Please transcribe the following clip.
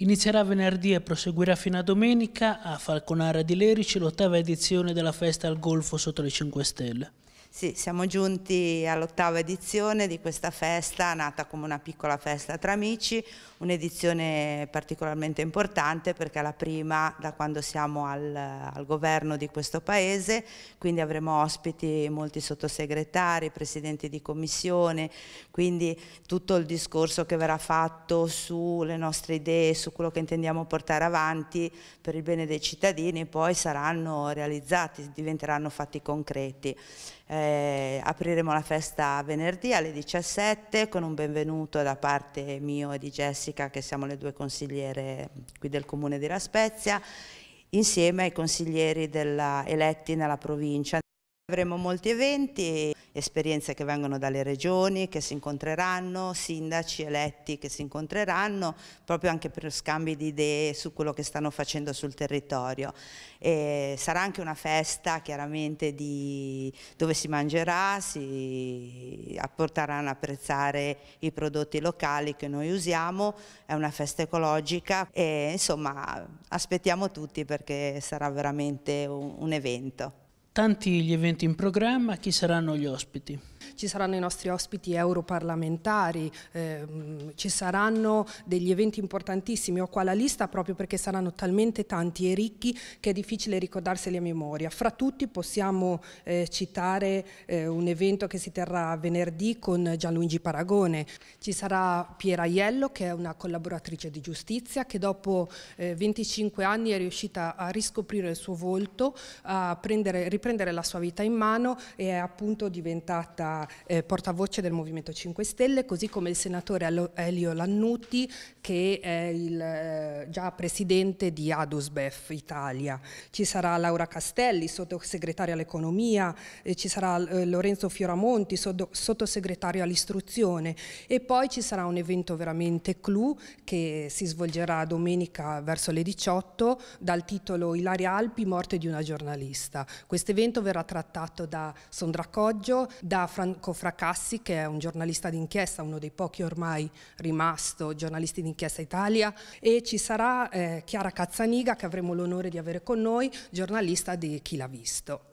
Inizierà venerdì e proseguirà fino a domenica a Falconara di Lerici l'ottava edizione della festa al Golfo sotto le 5 Stelle. Sì, siamo giunti all'ottava edizione di questa festa, nata come una piccola festa tra amici, un'edizione particolarmente importante perché è la prima da quando siamo al, al, governo di questo paese, quindi avremo ospiti molti sottosegretari, presidenti di commissione, quindi tutto il discorso che verrà fatto sulle nostre idee, su quello che intendiamo portare avanti per il bene dei cittadini, poi saranno realizzati, diventeranno fatti concreti. Eh, apriremo la festa venerdì alle 17 con un benvenuto da parte mio e di Jessica che siamo le due consigliere qui del comune di La Spezia insieme ai consiglieri della, eletti nella provincia. Avremo molti eventi, esperienze che vengono dalle regioni, che si incontreranno, sindaci eletti che si incontreranno, proprio anche per scambi di idee su quello che stanno facendo sul territorio. E sarà anche una festa chiaramente di, dove si mangerà, si porteranno a apprezzare i prodotti locali che noi usiamo, è una festa ecologica e insomma aspettiamo tutti perché sarà veramente un, un evento. Tanti gli eventi in programma, chi saranno gli ospiti? Ci saranno i nostri ospiti europarlamentari, ehm, ci saranno degli eventi importantissimi, ho qua la lista proprio perché saranno talmente tanti e ricchi che è difficile ricordarseli a memoria. Fra tutti possiamo eh, citare eh, un evento che si terrà venerdì con Gianluigi Paragone, ci sarà Piera Aiello che è una collaboratrice di giustizia che dopo eh, 25 anni è riuscita a riscoprire il suo volto, a prendere, riprendere la sua vita in mano e è appunto diventata eh, portavoce del Movimento 5 Stelle, così come il senatore Elio Lannutti che è il, eh, già presidente di Adusbef Italia. Ci sarà Laura Castelli, sottosegretaria all'economia, eh, ci sarà eh, Lorenzo Fioramonti, sottosegretario all'istruzione e poi ci sarà un evento veramente clou che si svolgerà domenica verso le 18 dal titolo Ilaria Alpi, morte di una giornalista. Questo evento verrà trattato da Sondra Coggio, da Franco Franco Fracassi, che è un giornalista d'inchiesta, uno dei pochi ormai rimasto giornalisti d'inchiesta Italia, e ci sarà eh, Chiara Cazzaniga, che avremo l'onore di avere con noi, giornalista di Chi l'ha visto.